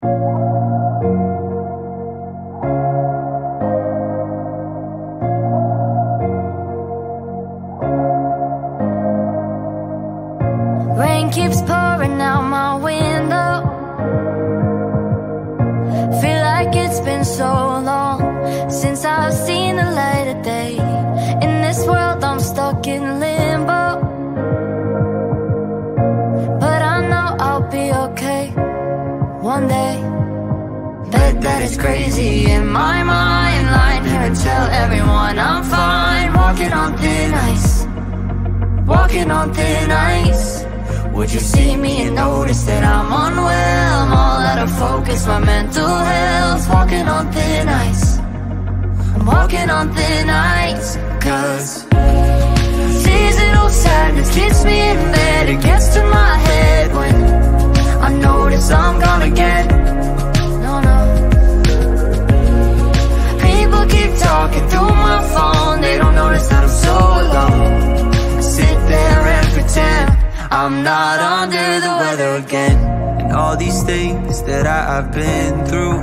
Rain Walking on thin ice. Walking on thin ice. Would you see me and notice that I'm unwell? I'm all out of focus, my mental health. Walking on thin ice. I'm walking on thin ice. Cause seasonal sadness keeps me in bed. It gets to my head when I notice I'm gonna get. Talking through my phone. They don't notice that I'm so alone. I sit there and pretend I'm not under the weather again. And all these things that I, I've been through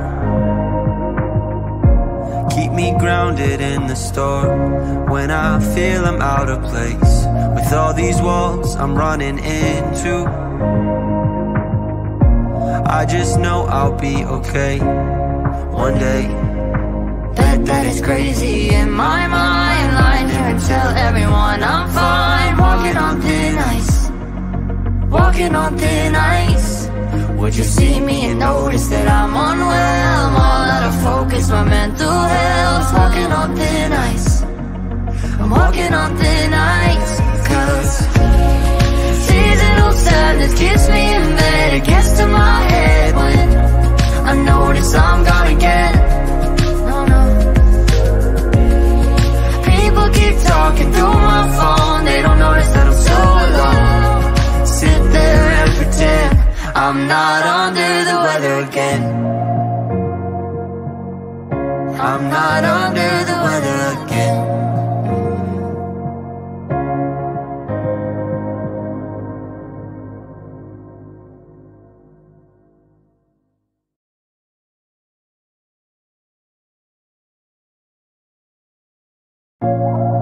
Keep me grounded in the storm When I feel I'm out of place With all these walls I'm running into I just know I'll be okay One day that it's crazy. In my mind here and tell everyone I'm fine. Walking on thin ice. Walking on thin ice. Would you see me and notice that I'm unwell? I'm all out of focus, my mental health Walking on thin ice. I'm walking on thin ice Cause Seasonal sadness keeps me in bed. It gets to my head when I notice I'm gonna get talking through my phone. They don't notice that I'm so alone. Sit there and pretend I'm not under the weather again. I'm not under the weather again. Rain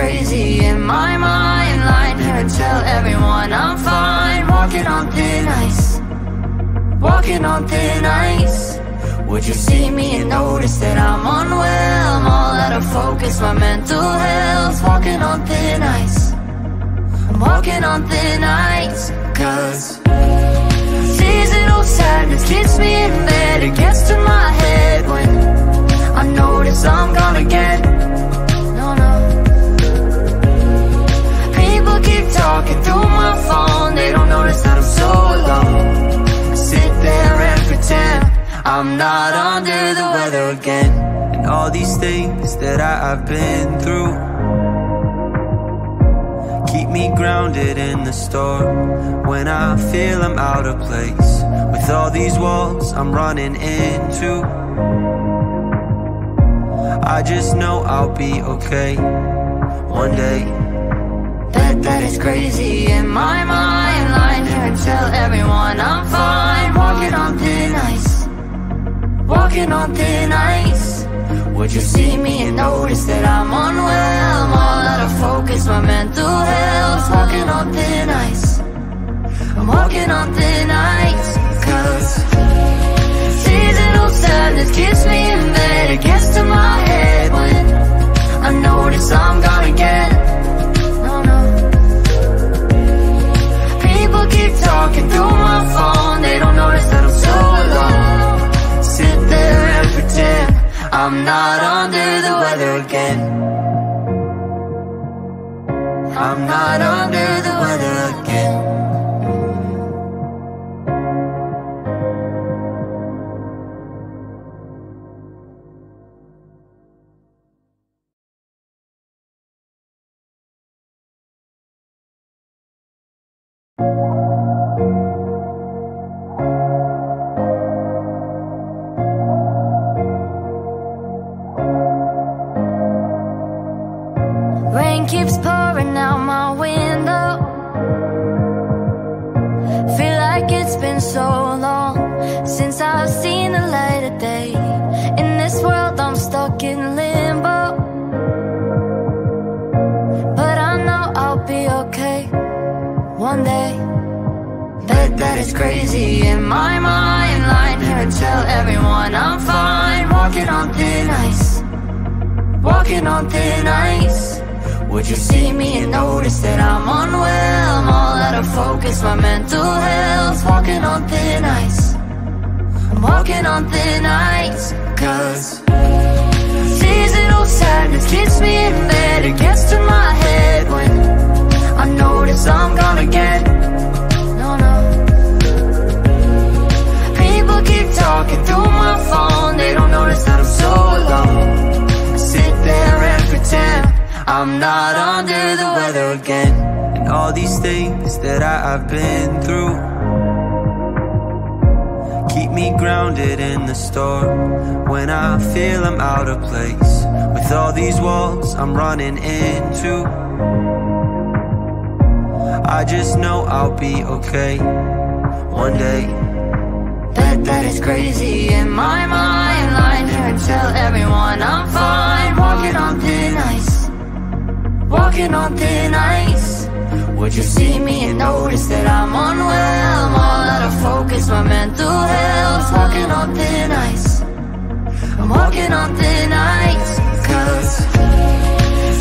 crazy in my mind. Lying here and tell everyone I'm fine. Walking on thin ice. Walking on thin ice. Would you see me and notice that I'm unwell? I'm all out of focus, my mental health. Walking on thin ice. I'm walking on thin ice. Cause seasonal sadness keeps me in bed. It gets to my head when I notice I'm gonna get. Talking through my phone. They don't notice that I'm so alone. I sit there and pretend I'm not under the weather again. And all these things that I, I've been through Keep me grounded in the storm When I feel I'm out of place With all these walls I'm running into I just know I'll be okay One day Bet that it's crazy in my mind. Lying here and tell everyone I'm fine. Walking on thin ice. Walking on thin ice. Would you see me and notice that I'm unwell? I'm all out of focus, my mental health Walking on thin ice. I'm walking on thin ice Cause Seasonal sadness keeps me in bed. It gets to my head when I notice I'm gonna get talking through my phone. They don't notice that I'm so alone. Sit there and pretend I'm not under the weather again. I'm not under the weather again. Tell everyone I'm fine. Walking on thin ice. Walking on thin ice. Would you see me and notice that I'm unwell? I'm all out of focus, my mental health. Walking on thin ice. I'm walking on thin ice. Cause seasonal sadness keeps me in bed. It gets to my head when I notice I'm gonna get. Talking through my phone. They don't notice that I'm so alone. Sit there and pretend I'm not under the weather again. And all these things that I've been through Keep me grounded in the storm When I feel I'm out of place With all these walls I'm running into I just know I'll be okay One day Bet that it's crazy in my mind. Lying here and tell everyone I'm fine. Walking on thin ice. Walking on thin ice. Would you see me and notice that I'm unwell? I'm all out of focus, my mental health. Walking on thin ice. I'm walking on thin ice. Cause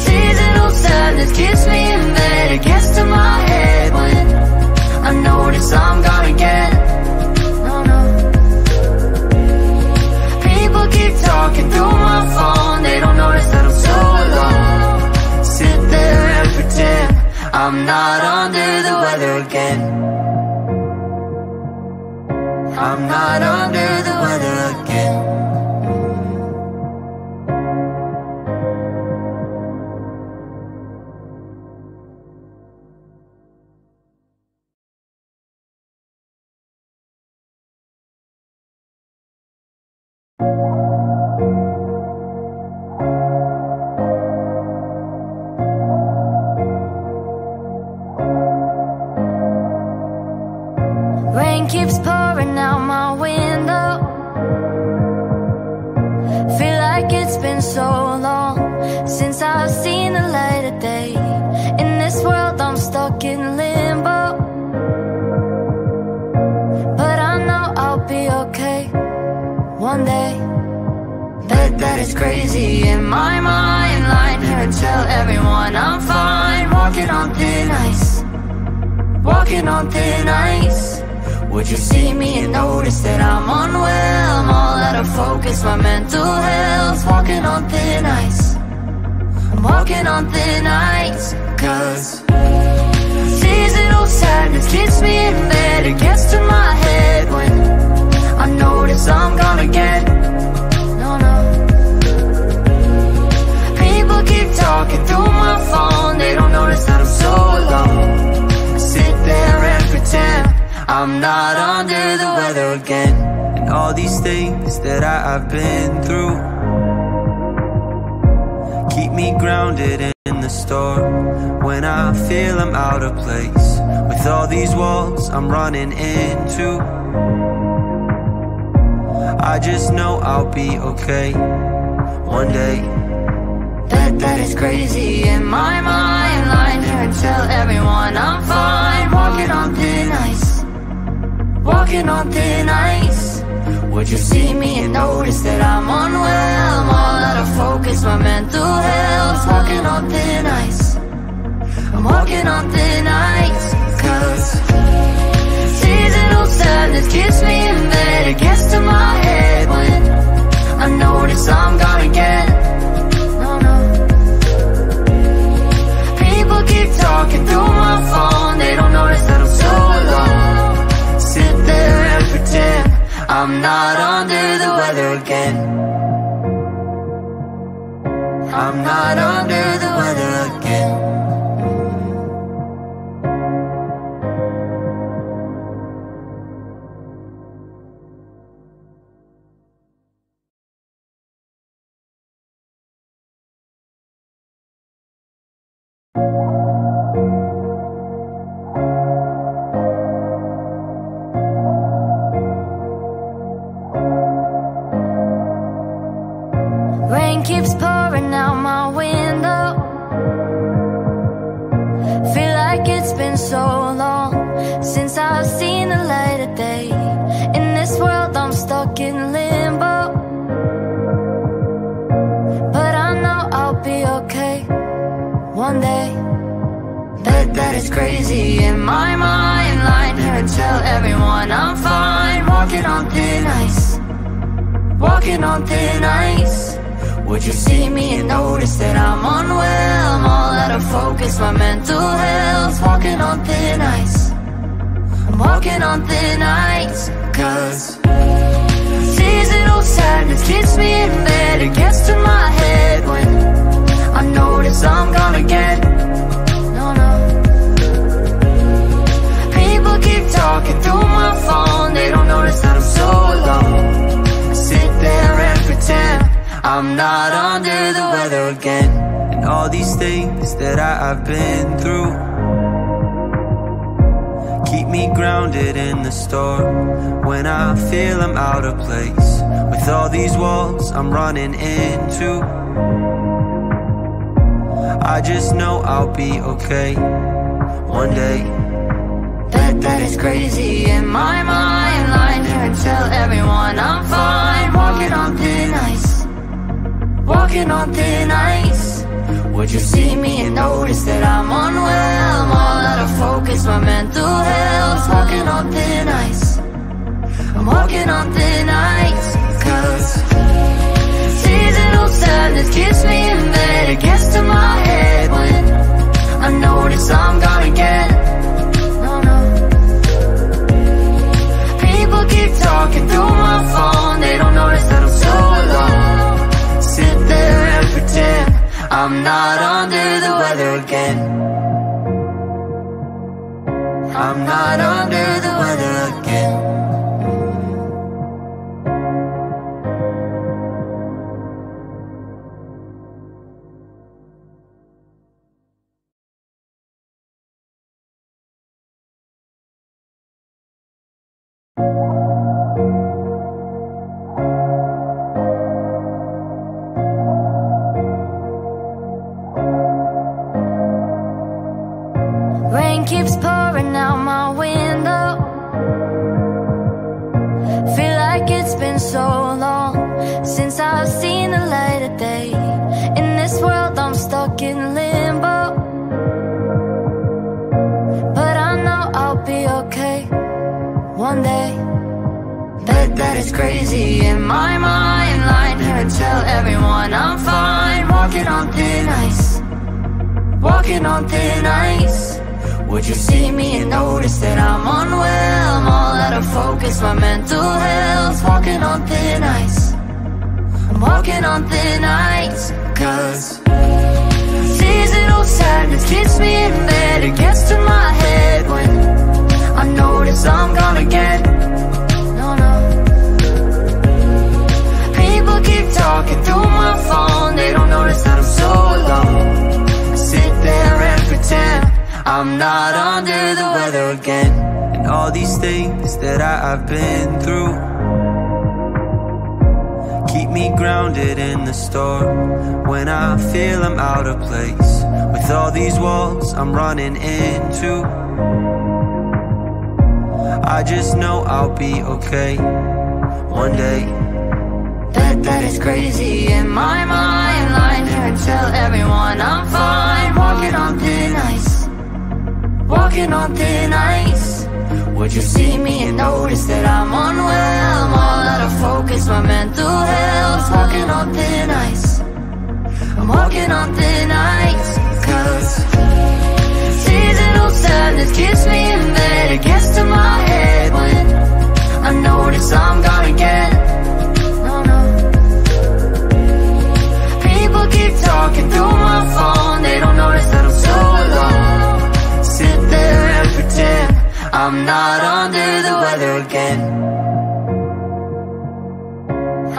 seasonal sadness keeps me in bed. It gets to my head when I notice I'm gonna get. Talking through my phone. They don't notice that I'm so alone. Sit there and pretend I'm not under the weather again. I'm not under the weather crazy in my mind. Lying here and tell everyone I'm fine. Walking on thin ice. Walking on thin ice. Would you see me and notice that I'm unwell? I'm all out of focus, my mental health. Walking on thin ice. I'm walking on thin ice. Cause seasonal sadness keeps me in bed. It gets to my head when I notice I'm gonna get. Keep talking through my phone. They don't notice that I'm so alone. I sit there and pretend I'm not under the weather again. And all these things that I, I've been through Keep me grounded in the storm When I feel I'm out of place With all these walls I'm running into I just know I'll be okay One day Bet that it's crazy in my mind. Lying here and tell everyone I'm fine. Walking on thin ice. Walking on thin ice. Would you see me and notice that I'm unwell? I'm all out of focus, my mental health. Walking on thin ice. I'm walking on thin ice. Cause seasonal sadness keeps me in bed. It gets to my head when I notice I'm gonna get. Talking through my phone. They don't notice that I'm so alone. Sit there and pretend I'm not under the weather again. I'm not under the weather again.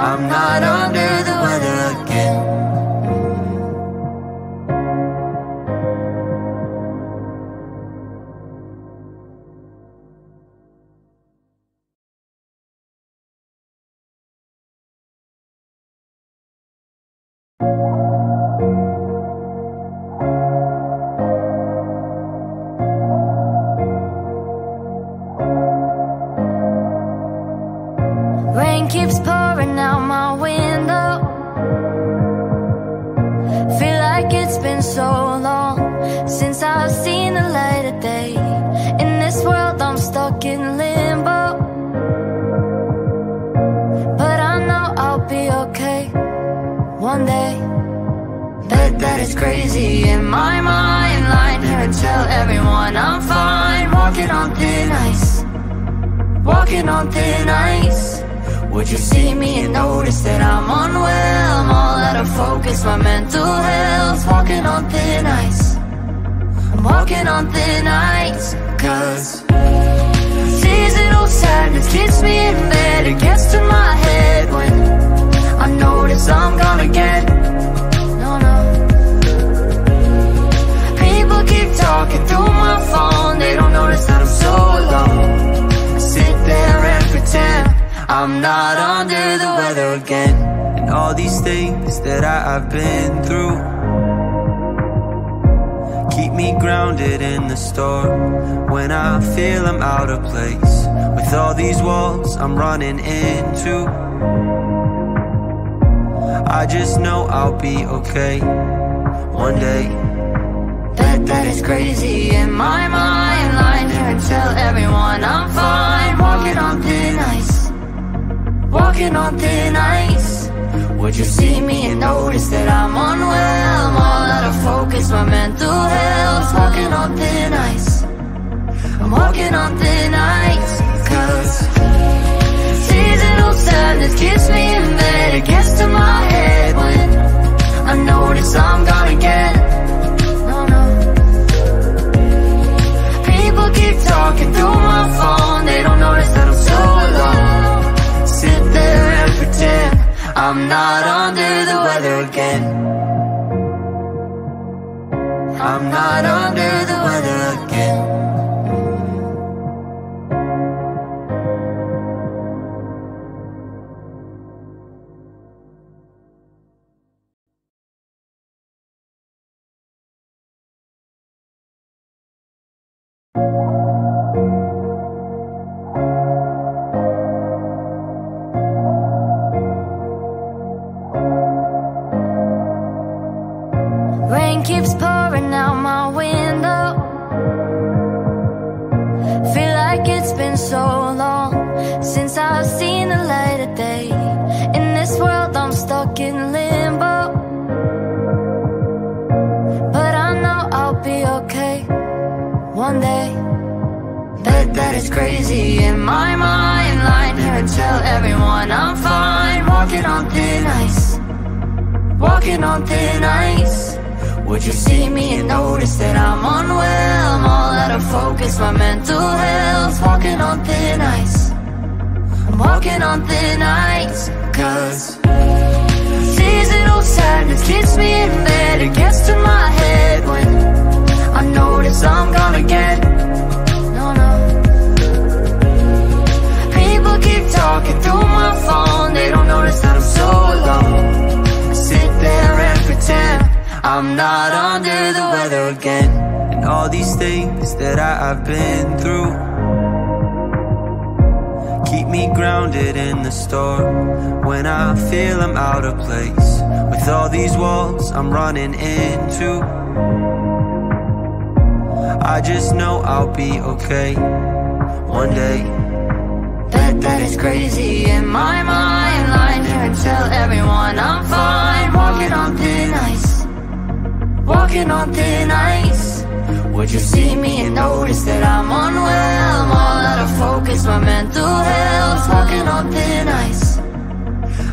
I'm not under the again. I'm not under the weather again. Out my window. Feel like it's been so long since I've seen the light of day. In this world, I'm stuck in limbo. But I know I'll be okay one day. Bet that it's crazy in my mind. Lying here and tell everyone I'm fine. Walking on thin ice. Walking on thin ice. Would you see me and notice that I'm unwell? I'm all out of focus, my mental health. Walking on thin ice. I'm walking on thin ice. Cause seasonal sadness keeps me in bed. It gets to my head when I notice I'm gonna get. No, no. People keep talking through my phone. They don't notice that I'm so alone. I sit there and pretend I'm not under the weather again. And all these things that I, I've been through Keep me grounded in the storm When I feel I'm out of place With all these walls I'm running into I just know I'll be okay One day Bet that it's crazy in my mind. Lying and tell everyone I'm fine. Walking on thin ice. Walking on thin ice. Would you see me and notice that I'm unwell? I'm all out of focus, my mental health. Walking on thin ice.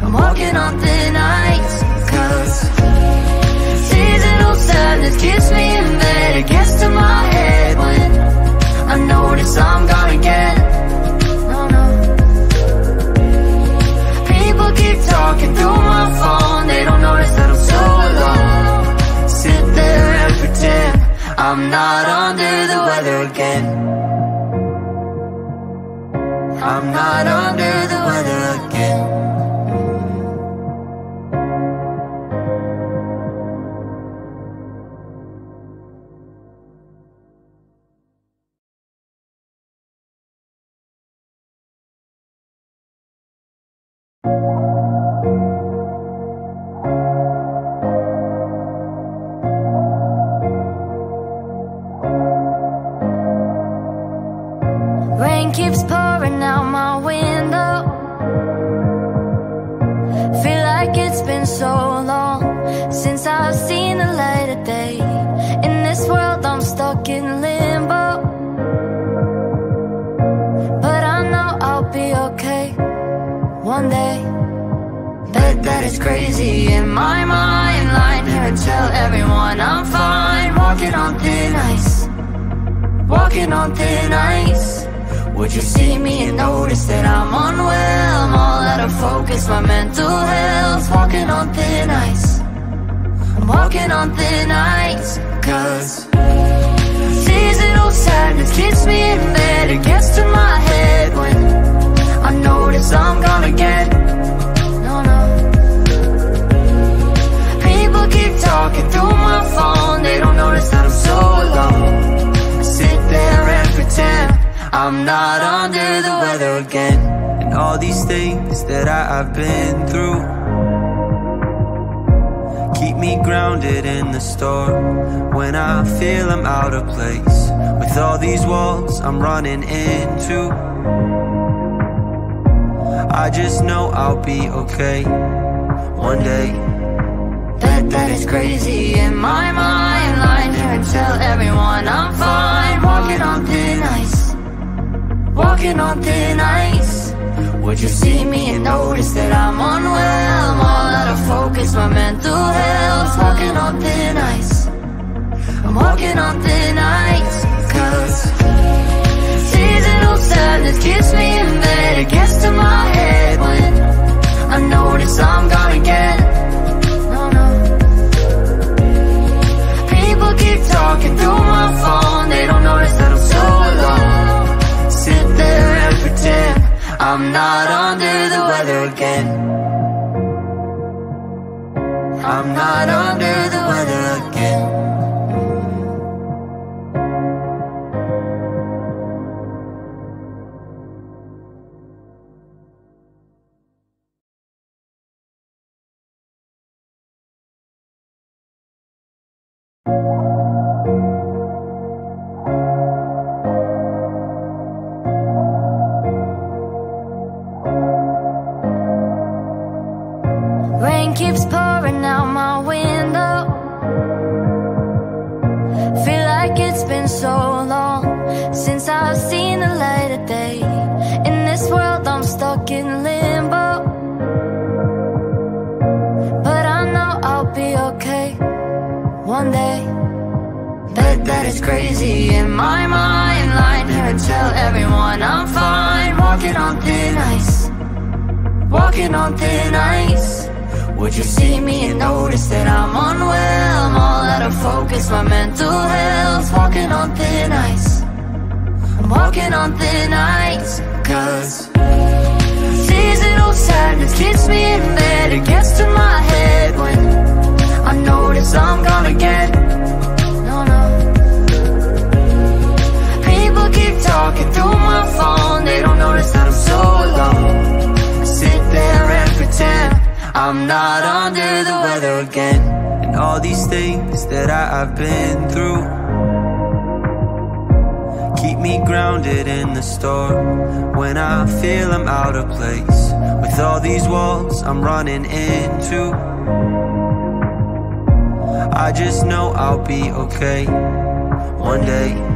I'm walking on thin ice. Cause seasonal sadness keeps me in bed. It gets to my head when I notice I'm gonna get. People keep talking through my phone. They don't notice that I'm I'm not under the weather again I'm not under the weather again Crazy in my mind. Lying here and tell everyone I'm fine. Walking on thin ice. Walking on thin ice. Would you see me and notice that I'm unwell? I'm all out of focus, my mental health. Walking on thin ice. I'm walking on thin ice. Cause seasonal sadness keeps me in bed. It gets to my head when I notice I'm gonna get. Talking through my phone. They don't notice that I'm so alone. I sit there and pretend I'm not under the weather again. And all these things that I, I've been through Keep me grounded in the storm When I feel I'm out of place With all these walls I'm running into I just know I'll be okay One day Bet that it's crazy in my mind. Lying here and tell everyone I'm fine. Walking on thin ice. Walking on thin ice. Would you see me and notice that I'm unwell? I'm all out of focus, my mental health. Walking on thin ice. I'm walking on thin ice. Cause seasonal sadness keeps me in bed. It gets to my head when I notice I'm gonna get. Talking through my phone. They don't notice that I'm so alone. Sit there and pretend I'm not under the weather again. I'm not under the tell everyone I'm fine. Walking on thin ice. Walking on thin ice. Would you see me and notice that I'm unwell? I'm all out of focus, my mental health. Walking on thin ice. I'm walking on thin ice. Cause seasonal sadness keeps me in bed. It gets to my head when I notice I'm gonna get. Talking through my phone. They don't notice that I'm so alone. I sit there and pretend I'm not under the weather again. And all these things that I, I've been through Keep me grounded in the storm When I feel I'm out of place With all these walls I'm running into I just know I'll be okay One day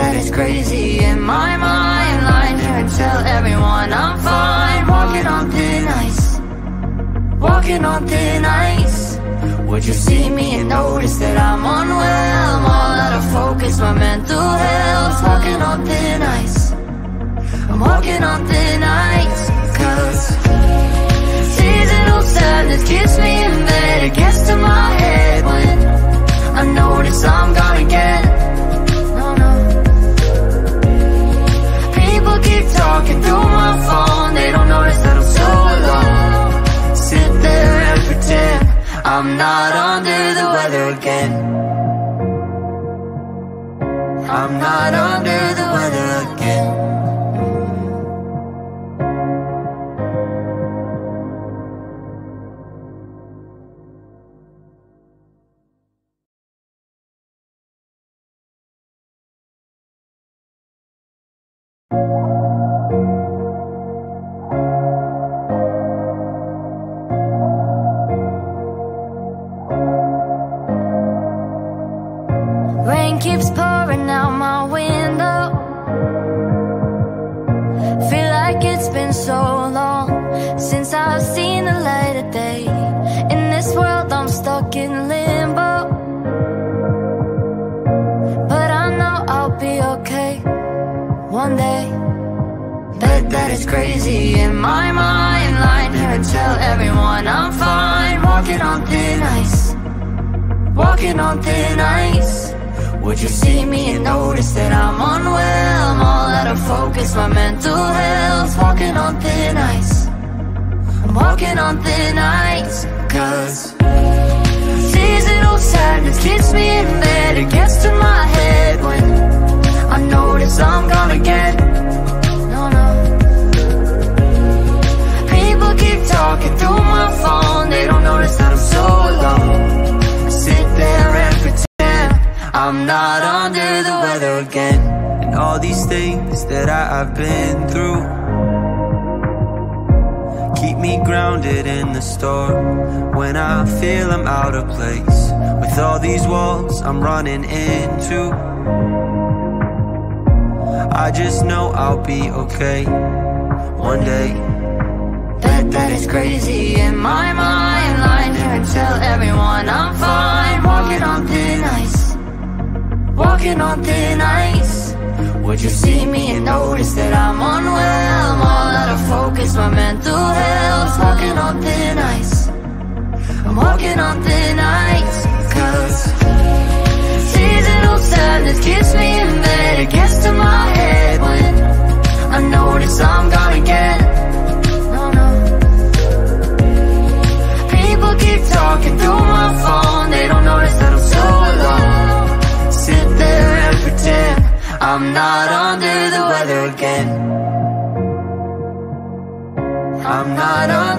that it's crazy in my mind. Lying here and tell everyone I'm fine. Walking on thin ice. Walking on thin ice. Would you see me and notice that I'm unwell? I'm all out of focus, my mental health. Walking on thin ice. I'm walking on thin ice. Cause seasonal sadness keeps me in bed. It gets to my head when I notice I'm gonna get. I'm not under the weather again. I'm not under thin ice. Walking on thin ice. Would you see me and notice that I'm unwell? I'm all out of focus, my mental health. Walking on thin ice. I'm walking on thin ice. Cause seasonal sadness keeps me in bed. It gets to my head when I notice I'm gonna get. Talking through my phone. They don't notice that I'm so alone. I sit there and pretend I'm not under the weather again. And all these things that I, I've been through Keep me grounded in the storm When I feel I'm out of place With all these walls I'm running into I just know I'll be okay One day Bet that it's crazy in my mind. Lying here and tell everyone I'm fine. Walking on thin ice. Walking on thin ice. Would you see me and notice that I'm unwell? I'm all out of focus, my mental health Walking on thin ice. I'm walking on thin ice. Cause Seasonal sadness keeps me in bed. It gets to my head when I notice I'm gonna get I'm not under the weather again. I'm not under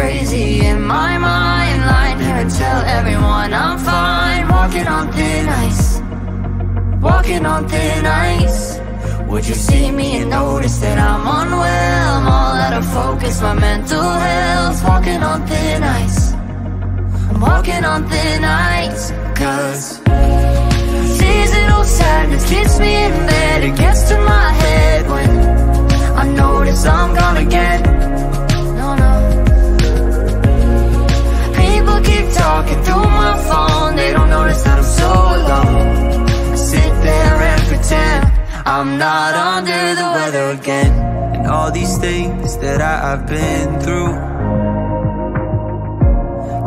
crazy in my mind. Lying here and tell everyone I'm fine. Walking on thin ice. Walking on thin ice. Would you see me and notice that I'm unwell? I'm all out of focus, my mental health. Walking on thin ice. I'm walking on thin ice. Cause seasonal sadness keeps me in bed. It gets to my head when I notice I'm gonna get. Talking through my phone. They don't notice that I'm so alone. I sit there and pretend I'm not under the weather again. And all these things that I, I've been through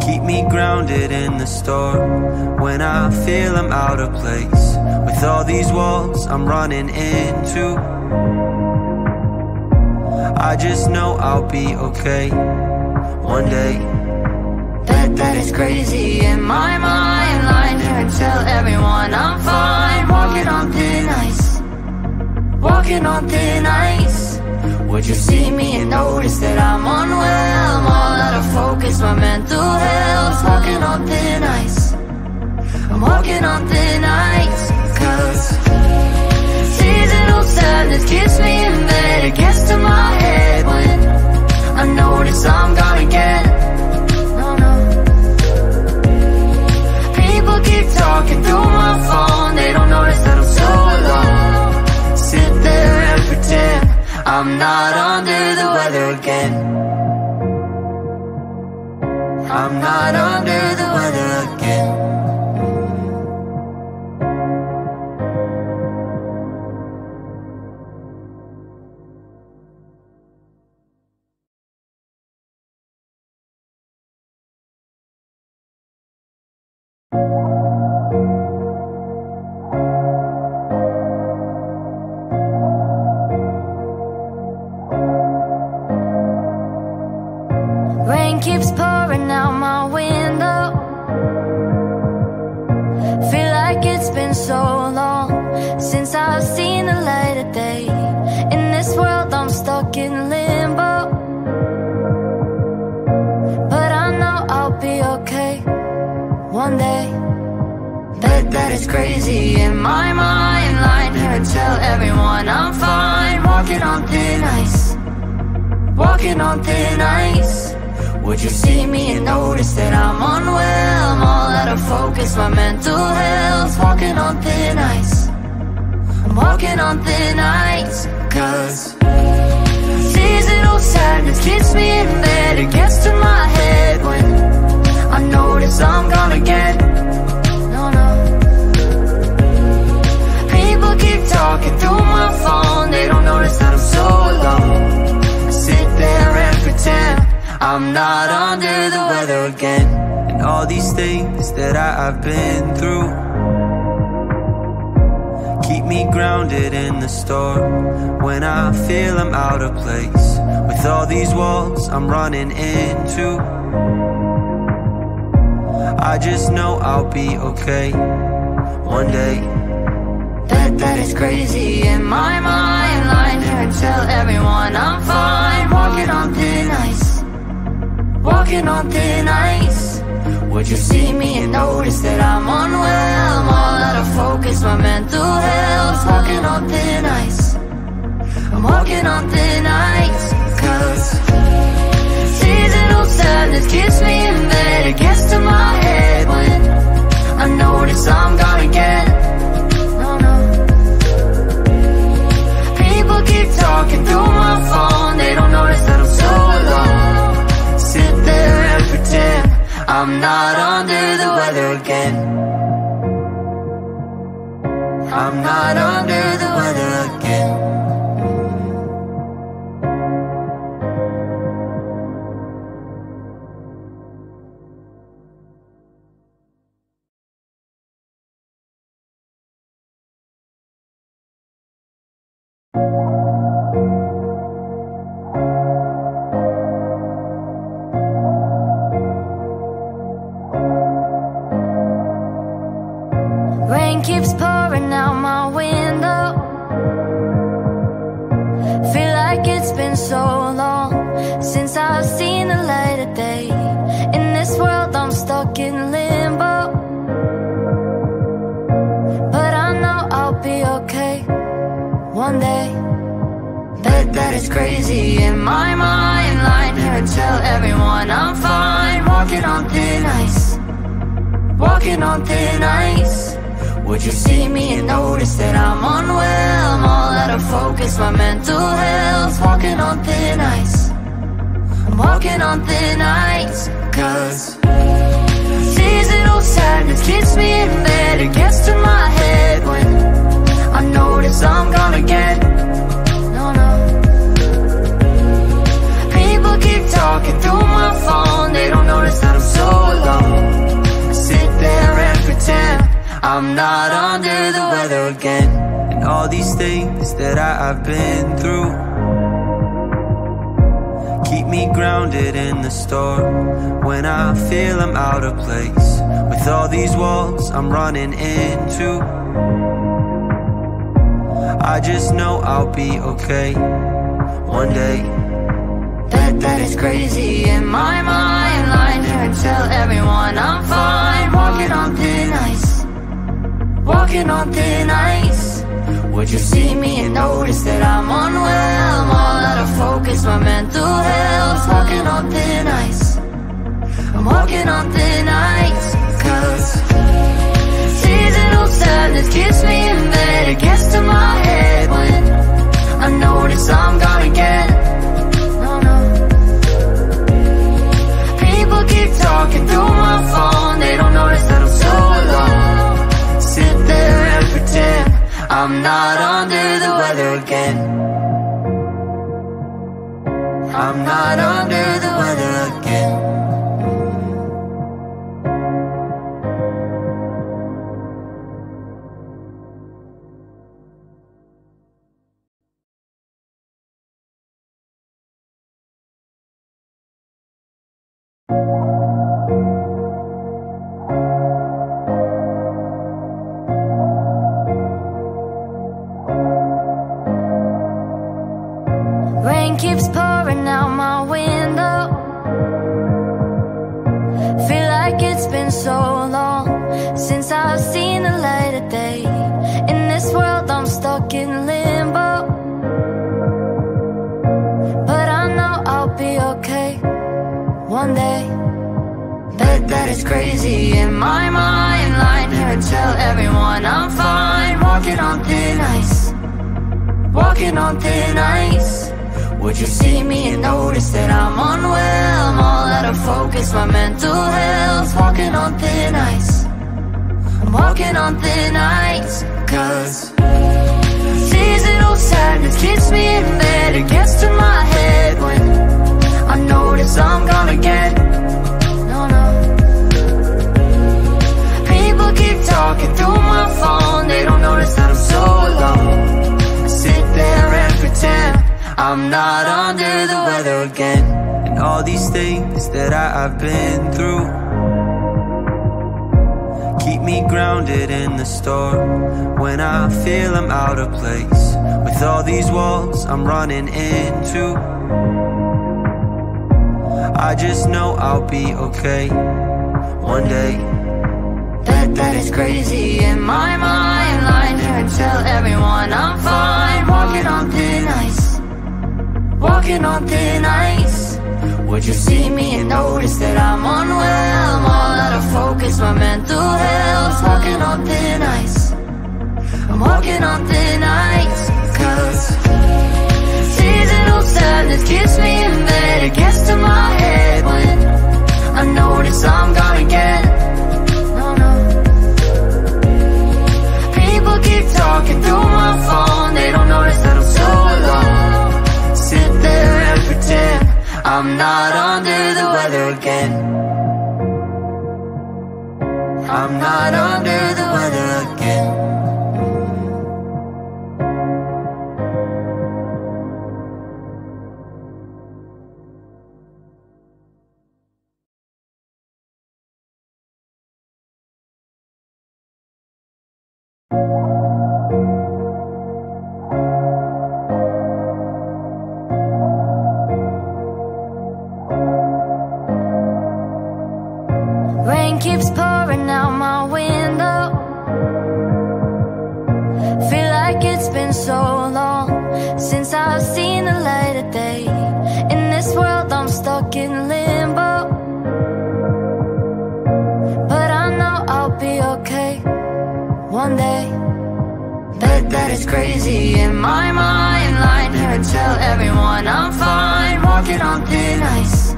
Keep me grounded in the storm When I feel I'm out of place With all these walls I'm running into I just know I'll be okay One day That it's crazy. In my mind Lying here and tell everyone I'm fine. Walking on thin ice. Walking on thin ice. Would you see me and notice that I'm unwell? I'm all out of focus, my mental health Walking on thin ice. I'm walking on thin ice Cause Seasonal sadness keeps me in bed. It gets to my head I'm not under walking on thin ice. Would you see me and notice that I'm unwell? I'm all out of focus, my mental health Walking on thin ice. I'm walking on thin ice Cause seasonal sadness keeps me in bed. It gets to my head when I notice I'm gonna get No, no. People keep talking through my phone. They don't notice that I'm so alone pretend I'm not under the weather again. And all these things that I, have been through Keep me grounded in the storm. When I feel I'm out of place With all these walls I'm running into I just know I'll be okay. One day. That, that is crazy in my mind line here and tell everyone I'm fine. Walking on thin ice. Walking on thin ice. Would you see me and notice that I'm unwell? I'm all out of focus, my mental health's walking on thin ice. I'm walking on thin ice Cause Season notice that I'm unwell. I'm all out of focus, my mental health Walking on thin ice. I'm walking on thin ice Cause Seasonal sadness keeps me in bed. It gets to my head when I notice I'm gonna get No, no. People keep talking through my phone. They don't notice that I'm so alone. I sit there and pretend I'm not under the weather again. And all these things that I, I've been through Keep me grounded in the storm. When I feel I'm out of place With all these walls I'm running into I just know I'll be okay One day. Bet that it's crazy in my mind. Lying here and tell everyone I'm fine. Walking on thin ice Walking on thin ice. Would you see me and notice that I'm unwell I'm all out of focus, my mental health Walking on thin ice. I'm walking on thin ice Cause Seasonal sadness keeps me in bed. It gets to my head when I notice I'm gonna I'm not under the weather again. I'm not under the weather again so long Since I've seen the light of day. In this world I'm stuck in limbo. But I know I'll be okay One day. Bet that it's crazy in my mind Lying here and tell everyone I'm fine. Walking on thin ice.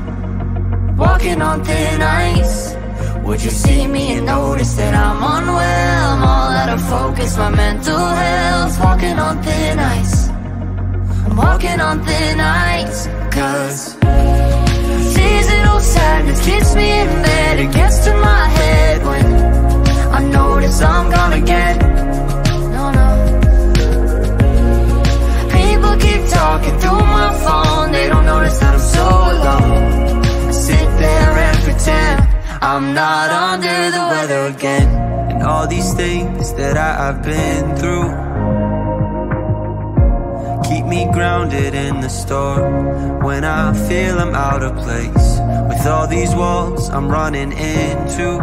Walking on thin ice Would you see me and notice that I'm unwell? I'm all out of focus, my mental health Walking on thin ice. I'm walking on thin ice Cause Seasonal sadness keeps me in bed. It gets to my head when I notice I'm gonna get No, no. People keep talking through my phone. They don't notice that I'm so alone. I sit there and pretend I'm not under the weather again. And all these things that I, I've been through Keep me grounded in the storm. When I feel I'm out of place With all these walls I'm running into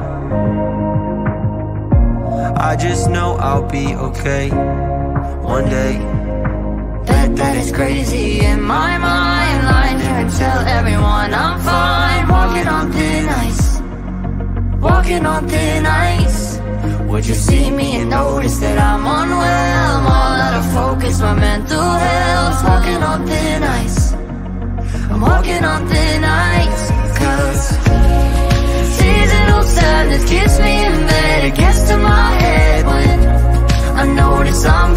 I just know I'll be okay One day. Bet that it's crazy in my mind. Here and tell everyone I'm fine. Walking on thin ice Walking on thin ice. Would you see me and notice that I'm unwell I'm all out of focus, my mental health Walking on thin ice. I'm walking on thin ice Cause Seasonal sadness keeps me in bed. It gets to my head when I notice I'm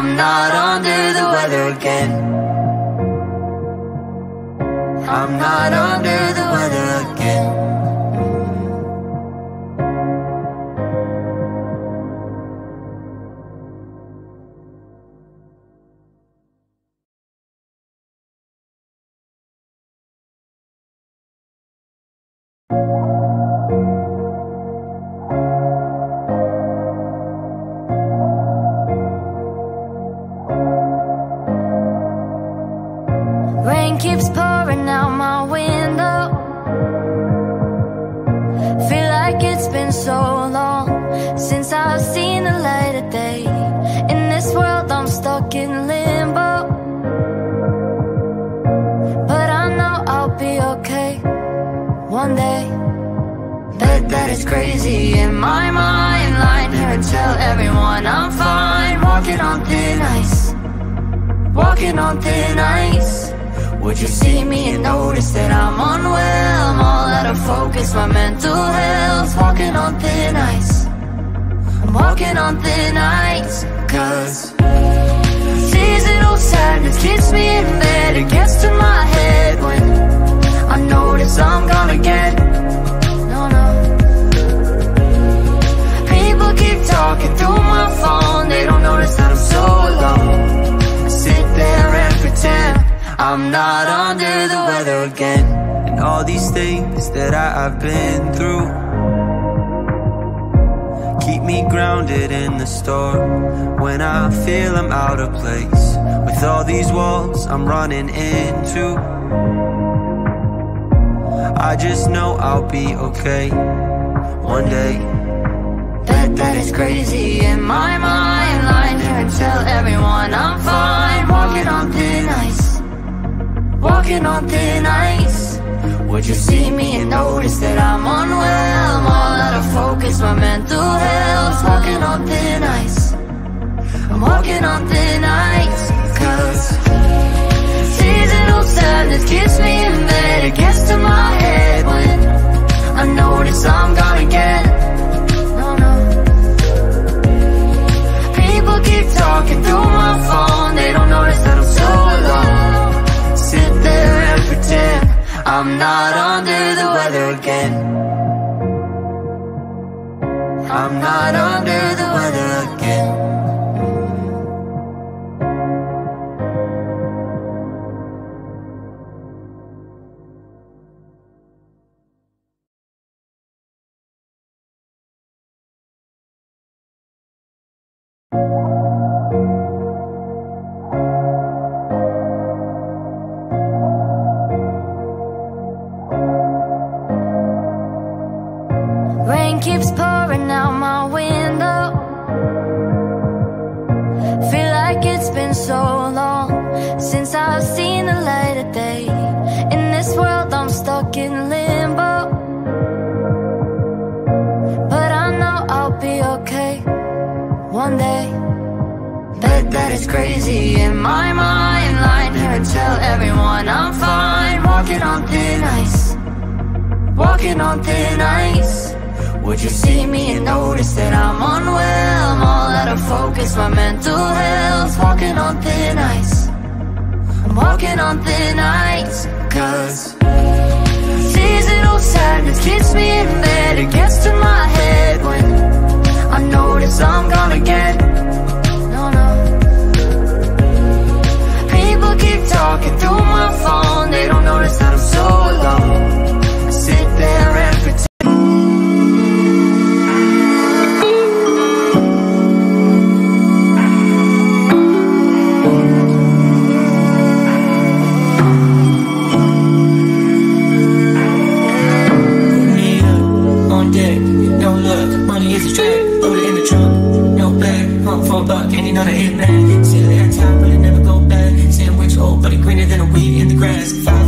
I'm not under the weather again. I'm not under the weather again. Mm -hmm. so long since I've seen the light of day. In this world, I'm stuck in limbo. But I know I'll be okay one day. Bet that it's crazy in my mind. Lying here and tell everyone I'm fine. Walking on thin ice. Walking on thin ice. Would you see me and notice that I'm unwell? I'm all out of focus, my mental health Walking on thin ice. I'm walking on thin ice Cause Seasonal sadness keeps me in bed. It gets to my head when I notice I'm gonna get No, no. People keep talking through my phone. They don't notice that I'm so alone. I sit there and pretend I'm not under the weather again. And all these things that I, I've been through Keep me grounded in the storm. When I feel I'm out of place With all these walls I'm running into I just know I'll be okay One day. Bet that it's crazy in my mind. Here and tell everyone I'm fine. Walking on thin ice Walking on thin ice. Would you see me and notice that I'm unwell? I'm all out of focus, my mental health Walking on thin ice. I'm walking on thin ice Cause Seasonal sadness keeps me in bed It gets to my head when I notice I'm gonna get No, no. People keep talking through my phone I'm not under the weather again. I'm not under the weather again Keeps pouring out my window. Feel like it's been so long since I've seen the light of day. In this world, I'm stuck in limbo. But I know I'll be okay one day. Bet that it's crazy in my mind. Lying here and tell everyone I'm fine. Walking on thin ice. Walking on thin ice. Would you see me and notice that I'm unwell? I'm all out of focus, my mental health Walking on thin ice. I'm walking on thin ice Cause Seasonal sadness keeps me in bed. It gets to my head when I notice I'm gonna get No, no. People keep talking through my phone. They don't notice that I'm so alone. I sit there and pretend know the hit man. Sit at top, but it never go back. Sandwich old, but it greener than a weed in the grass. Five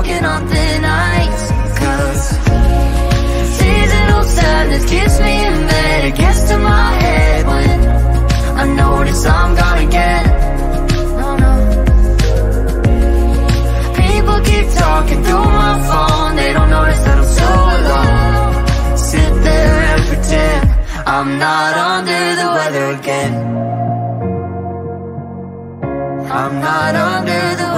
walking on thin ice. Cause seasonal sadness keeps me in bed It gets to my head when I notice I'm gonna get No, no. People keep talking through my phone. They don't notice that I'm so alone. Sit there and pretend I'm not under the weather again. I'm not under the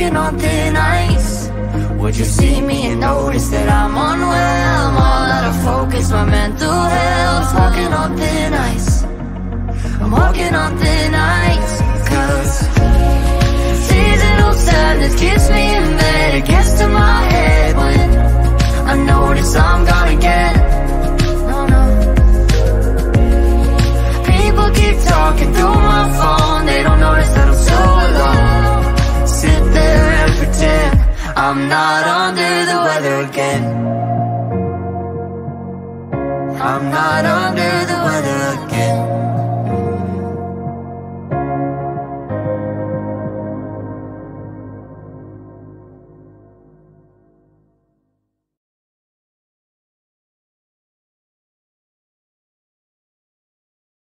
Walking on thin ice. Would you see me and notice that I'm unwell? I'm all out of focus, my mental health. Walking on thin ice. I'm walking on thin ice. Cause seasonal sadness keeps me in bed. It gets to my head when I notice I'm gonna get. No, no. People keep talking through my phone. They don't notice I'm not under the weather again. I'm not under the weather again.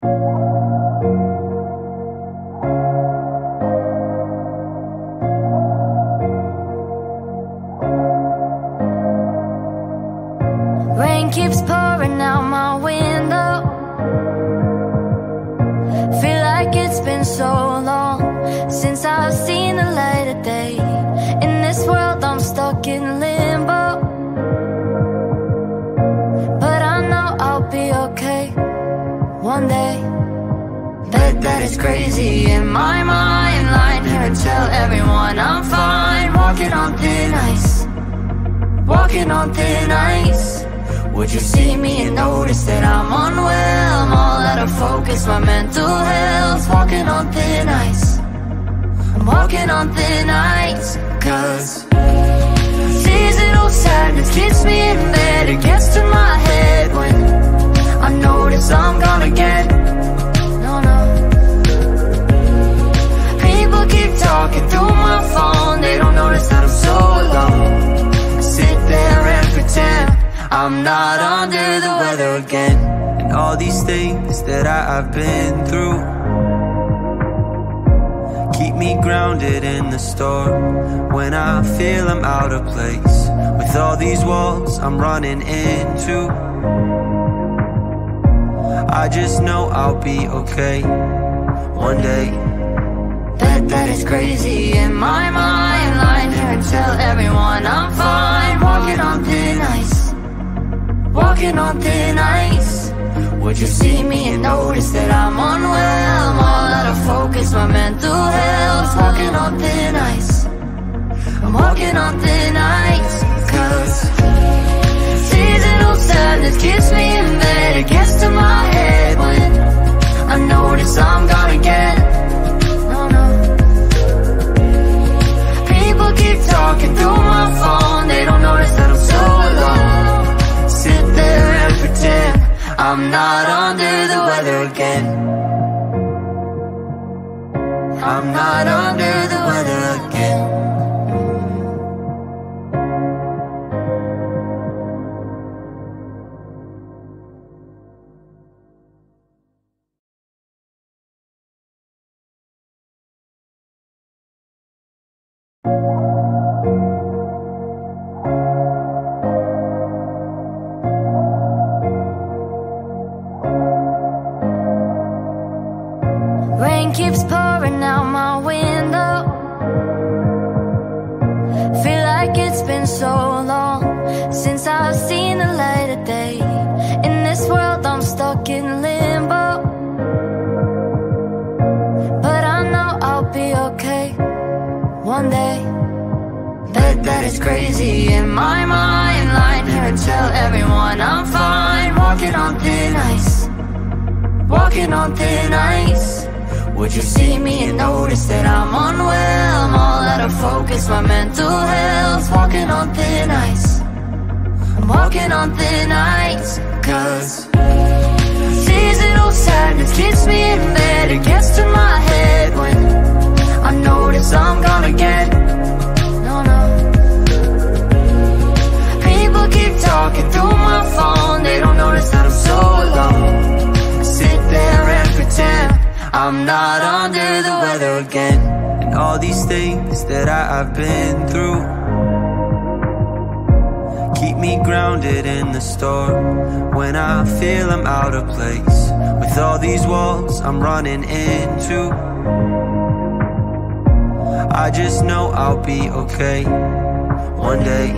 Rain it's been so long since I've seen the light of day. In this world, I'm stuck in limbo. But I know I'll be okay one day. Bet that it's crazy in my mind. Lying here and tell everyone I'm fine. Walking on thin ice. Walking on thin ice. Would you see me and notice that I'm unwell? I'm all out of focus, my mental health. Walking on thin ice. I'm walking on thin ice. Cause seasonal sadness keeps me in bed. It gets to my head when I notice I'm gonna get. No, no. People keep talking through my phone. They don't notice that I'm so alone. I sit there and pretend I'm not under the weather again. And all these things that I, I've been through Keep me grounded in the storm When I feel I'm out of place With all these walls I'm running into I just know I'll be okay One day Bet that it's crazy in my mind. Lying here and tell everyone I'm fine. Walking on thin ice. Walking on thin ice. Would you see me and notice that I'm unwell? I'm all out of focus, my mental health. Walking on thin ice. I'm walking on thin ice. Cause seasonal sadness keeps me in bed. It gets to my head when I notice I'm gonna get. No, no. People keep talking through my phone. They don't notice sit there and pretend I'm not under the weather again. I'm not under the weather again. out my window. Feel like it's been so long since I've seen the light of day. In this world, I'm stuck in limbo. But I know I'll be okay one day. Bet that it's crazy in my mind. Lying here and tell everyone I'm fine. Walking on thin ice. Walking on thin ice. Would you see me and notice that I'm unwell? I'm all out of focus, my mental health Walking on thin ice. I'm walking on thin ice. Cause Seasonal sadness keeps me in bed. It gets to my head when I notice I'm gonna get No, no. People keep talking through my phone. They don't notice that I'm so alone. I sit there and pretend I'm not under the weather again. And all these things that I, I've been through Keep me grounded in the storm. When I feel I'm out of place With all these walls I'm running into I just know I'll be okay One day.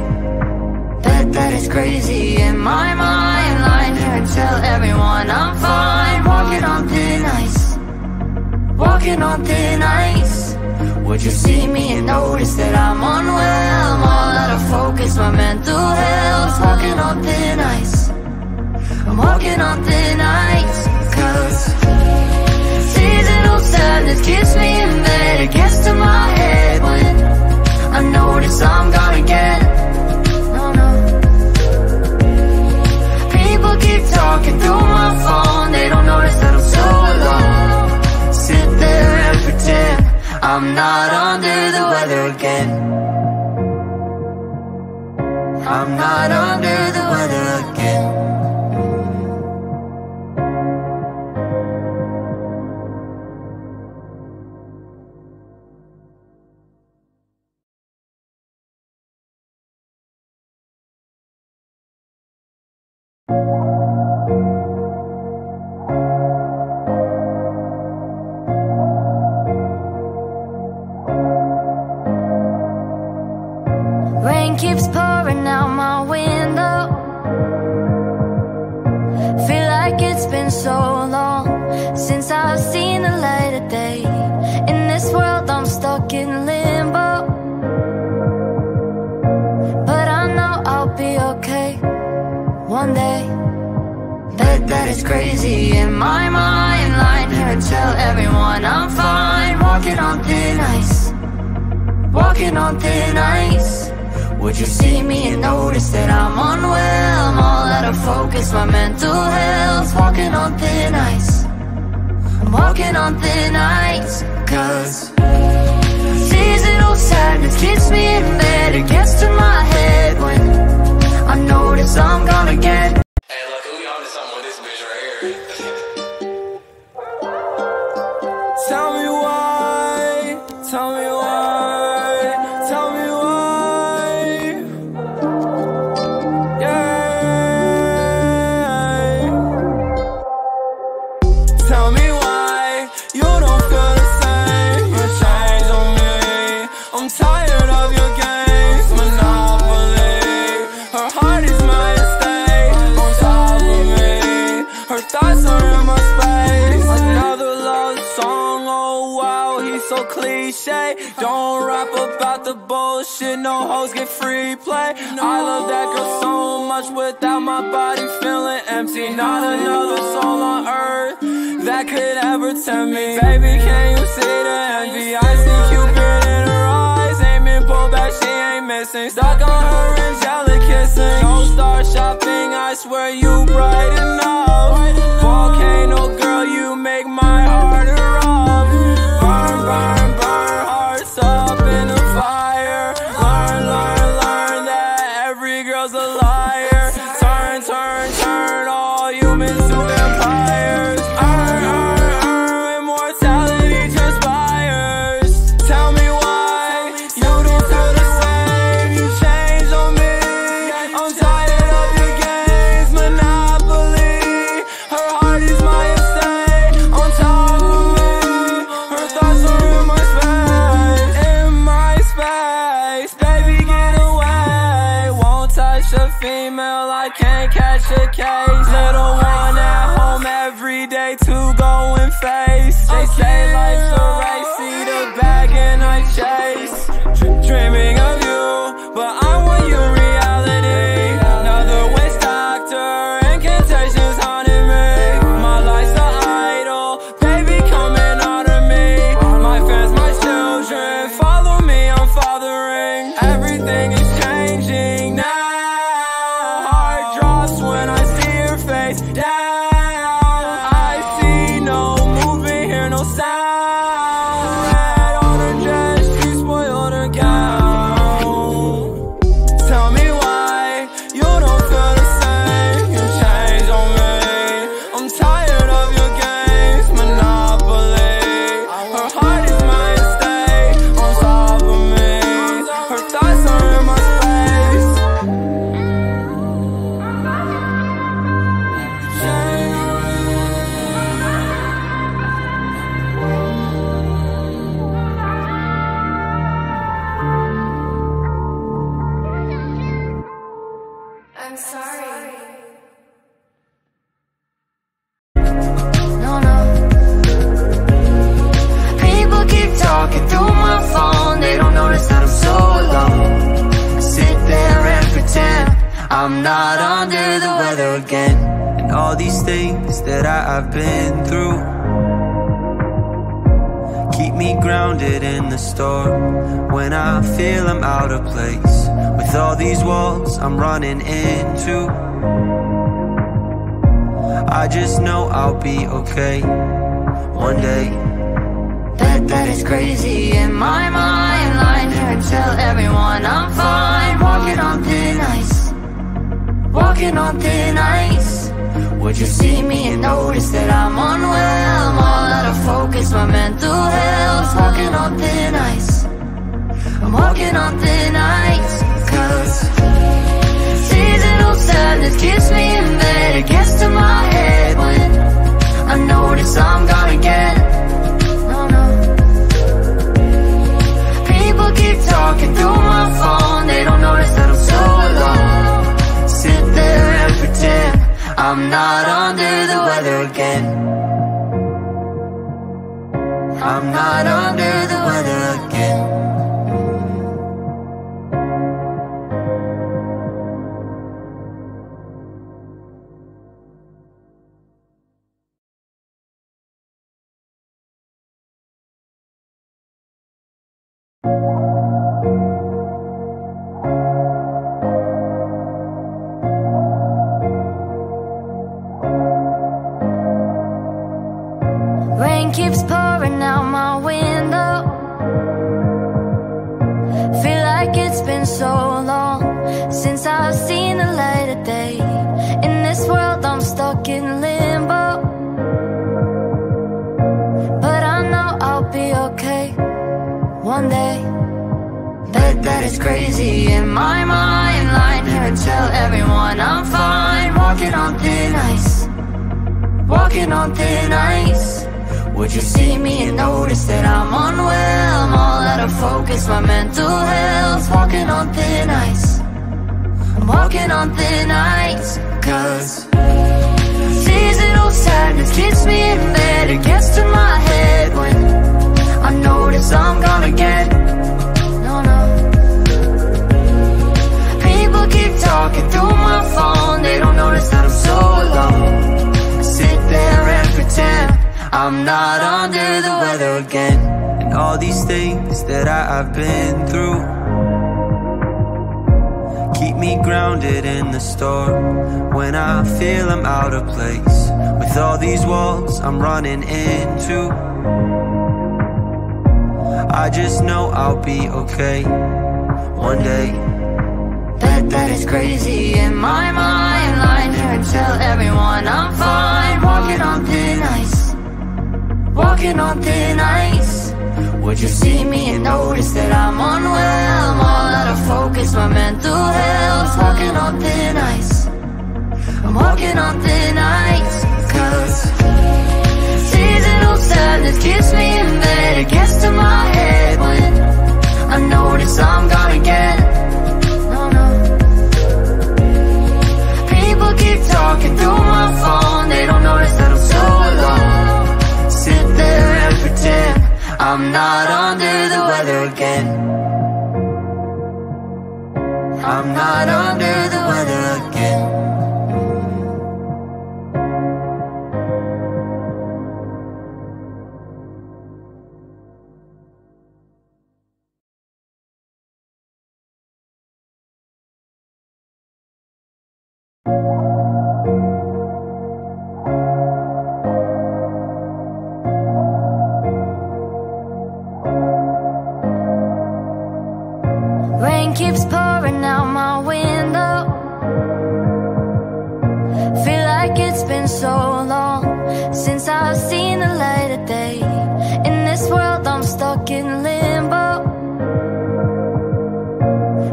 Bet that it's crazy in my mind. Lying and tell everyone I'm fine. Walking on thin ice Walking on thin ice. Would you see me and notice that I'm unwell I'm all out of focus, my mental health Walking on thin ice. I'm walking on thin ice Cause Seasonal sadness keeps me in bed. It gets to my head when I notice I'm gonna get No, no. People keep talking through my phone. They don't notice that I'm so alone I'm not under the weather again. I'm not under the weather again Keeps pouring out my window. Feel like it's been so long since I've seen the light of day. In this world, I'm stuck in limbo. But I know I'll be okay one day. Bet that it's crazy in my mind. Lying here and tell everyone I'm fine. Walking on thin ice. Walking on thin ice Would you see me and notice that I'm unwell? I'm all out of focus, my mental health. Walking on thin ice. I'm walking on thin ice. Cause Seasonal sadness keeps me in bed. It gets to my head when I notice I'm gonna get so cliche. Don't rap about the bullshit, no hoes get free play. I love that girl so much without my body feeling empty. Not another soul on earth that could ever tempt me. Baby, can you see the envy? I see Cupid in her eyes, aiming pull back, she ain't missing. Stuck on her angelic kissing. Don't start shopping, I swear you bright enough. Volcano girl, you make my heart. Burn, face. They say life's a race, see the bag and I chase. Dreaming of I'm not under the weather again. And all these things that I, I've been through keep me grounded in the storm. When I feel I'm out of place, with all these walls I'm running into, I just know I'll be okay one day. Bet that it's crazy in my mind. Lying here and tell everyone I'm fine. Walking on thin ice. Walking on thin ice. Would you see me and notice that I'm unwell? I'm all out of focus, my mental health's walking on thin ice. I'm walking on thin ice. Cause seasonal sadness keeps me in bed. It gets to my head when I notice I'm gonna get no, no. People keep talking through my phone. They don't notice that I'm not under the weather again. I'm not under the weather again. Rain keeps pouring out my window. Feel like it's been so long since I've seen the light of day. In this world, I'm stuck in limbo. But I know I'll be okay one day. Bet that it's crazy in my mind. Lying here and tell everyone I'm fine. Walking on thin ice walking on thin ice. Would you see me and notice that I'm unwell? I'm all out of focus, my mental health's walking on thin ice. I'm walking on thin ice, cause seasonal sadness keeps me in I'm not under the weather again. And all these things that I, I've been through keep me grounded in the storm. When I feel I'm out of place, with all these walls I'm running into, I just know I'll be okay one day. Bet that it's crazy in my mind. Lying here and tell everyone I'm fine. Walking on thin ice. Walking on thin ice. Would you see me and notice that I'm unwell? I'm all out of focus, my mental health's walking on thin ice. I'm walking on thin ice. Cause seasonal sadness keeps me in bed. It gets to my head when I notice I'm gonna get no, no. People keep talking through my phone They don't notice that I'm pretend I'm not under the weather again. I'm not under the weather again Keeps pouring out my window. Feel like it's been so long since I've seen the light of day. In this world, I'm stuck in limbo.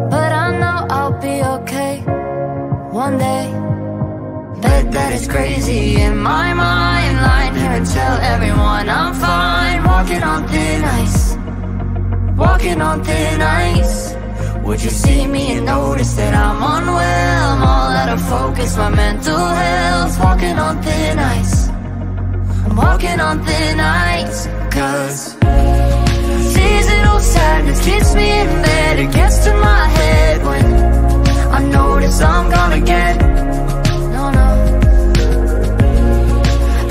But I know I'll be okay one day. Bet that it's crazy in my mind. Lying here and tell everyone I'm fine. Walking on thin ice. Walking on thin ice. Would you see me and notice that I'm unwell? I'm all out of focus, my mental health Walking on thin ice. I'm walking on thin ice Cause Seasonal sadness keeps me in bed. It gets to my head when I notice I'm gonna get No, no.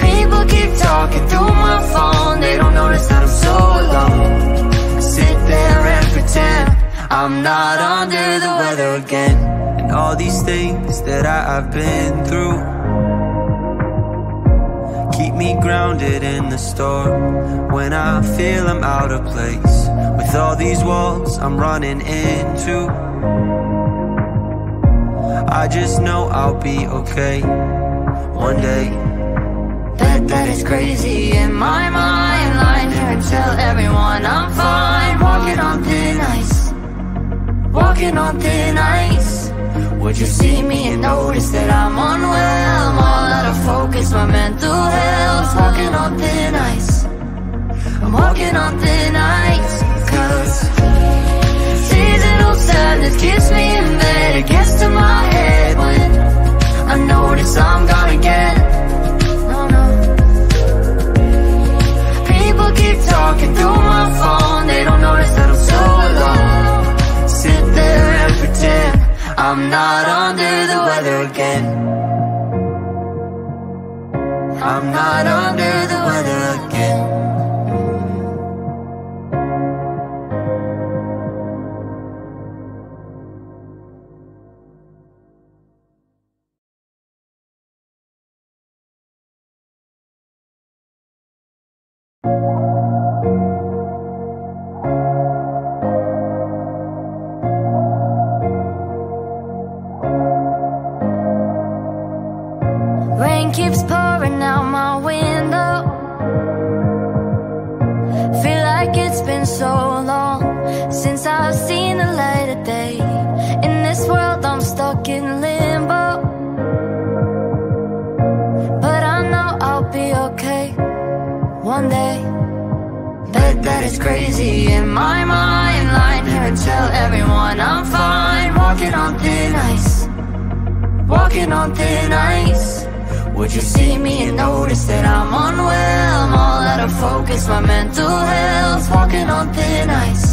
People keep talking through my phone. They don't notice that I'm so alone. I sit there and pretend I'm not under the weather again. And all these things that I, I've been through Keep me grounded in the storm. When I feel I'm out of place With all these walls I'm running into I just know I'll be okay One day. Bet that it's crazy in my mind. Lying here and tell everyone I'm fine. Walking on thin ice Walking on thin ice. Would you see me and notice that I'm unwell I'm all out of focus, my mental health. Walking on thin ice. I'm walking on thin ice. Cause Seasonal sadness keeps me in bed It gets to my head when I notice I'm gonna get People keep talking through my phone. They don't notice that I'm so pretend I'm not under the weather again. I'm not under the weather again keeps pouring out my window. Feel like it's been so long since I've seen the light of day. In this world, I'm stuck in limbo. But I know I'll be okay one day. Bet that it's crazy in my mind. Lying here and tell everyone I'm fine. Walking on thin ice. Walking on thin ice Would you see me and notice that I'm unwell? I'm all out of focus, my mental health Walking on thin ice